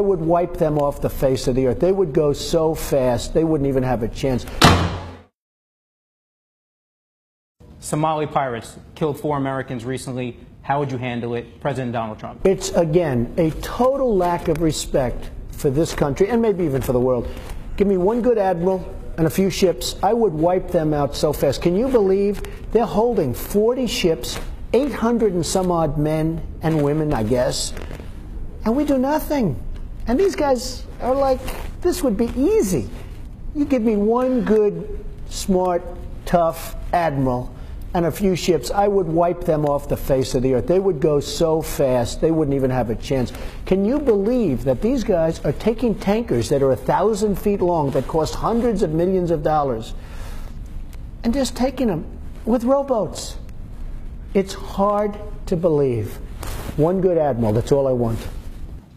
I would wipe them off the face of the earth. They would go so fast, they wouldn't even have a chance. Somali pirates killed four Americans recently. How would you handle it, President Donald Trump? It's, again, a total lack of respect for this country and maybe even for the world. Give me one good admiral and a few ships. I would wipe them out so fast. Can you believe they're holding 40 ships, 800 and some odd men and women, I guess, and we do nothing. And these guys are like, this would be easy. You give me one good, smart, tough admiral and a few ships, I would wipe them off the face of the earth. They would go so fast, they wouldn't even have a chance. Can you believe that these guys are taking tankers that are a thousand feet long, that cost hundreds of millions of dollars, and just taking them with rowboats? It's hard to believe. One good admiral, that's all I want.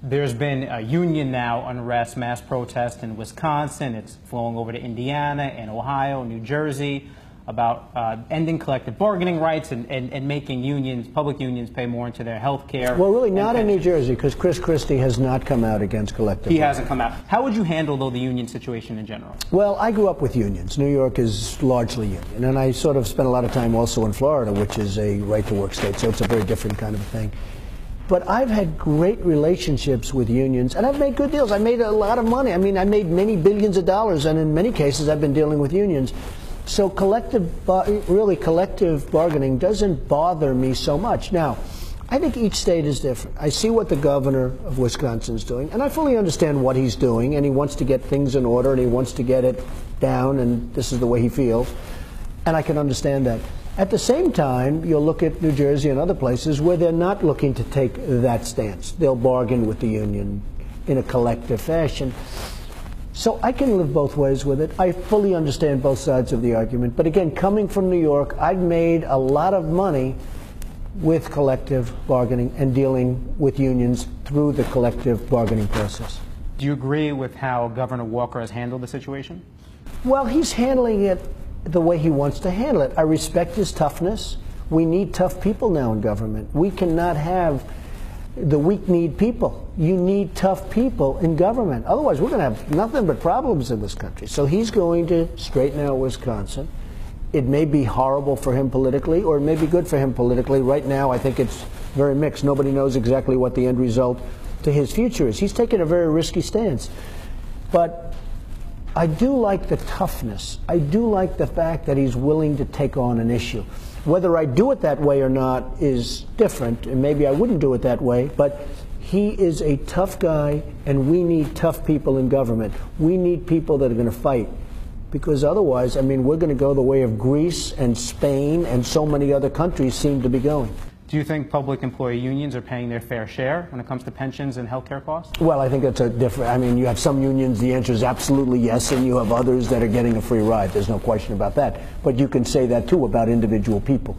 There's been a union now unrest, mass protest in Wisconsin. It's flowing over to Indiana and Ohio, New Jersey about uh, ending collective bargaining rights and, and, and, making unions, public unions, pay more into their health care. Well, really, not in New Jersey, because Chris Christie has not come out against collective. He hasn't come out. How would you handle, though, the union situation in general? Well, I grew up with unions. New York is largely union, and I sort of spent a lot of time also in Florida, which is a right-to-work state, so it's a very different kind of a thing. But I've had great relationships with unions, and I've made good deals. I made a lot of money. I mean, I made many billions of dollars, and in many cases, I've been dealing with unions. So collective, really collective bargaining doesn't bother me so much. Now, I think each state is different. I see what the governor of Wisconsin is doing, and I fully understand what he's doing, and he wants to get things in order, and he wants to get it down, and this is the way he feels, and I can understand that. At the same time, you'll look at New Jersey and other places where they're not looking to take that stance. They'll bargain with the union in a collective fashion. So I can live both ways with it. I fully understand both sides of the argument. But again, coming from New York, I've made a lot of money with collective bargaining and dealing with unions through the collective bargaining process. Do you agree with how Governor Walker has handled the situation? Well, he's handling it the way he wants to handle it. I respect his toughness. We kneed tough people now in government. We cannot have the weak need people. You need tough people in government. Otherwise, we're going to have nothing but problems in this country. So he's going to straighten out Wisconsin. It may be horrible for him politically, or it may be good for him politically. Right now, I think it's very mixed. Nobody knows exactly what the end result to his future is. He's taken a very risky stance. But I do like the toughness. I do like the fact that he's willing to take on an issue. Whether I do it that way or not is different, and maybe I wouldn't do it that way, but he is a tough guy, and we need tough people in government. We need people that are going to fight. Because otherwise, I mean, we're going to go the way of Greece and Spain and so many other countries seem to be going. Do you think public employee unions are paying their fair share when it comes to pensions and health care costs? Well, I think that's a different. I mean, you have some unions, the answer is absolutely yes, and you have others that are getting a free ride. There's no question about that. But you can say that too about individual people.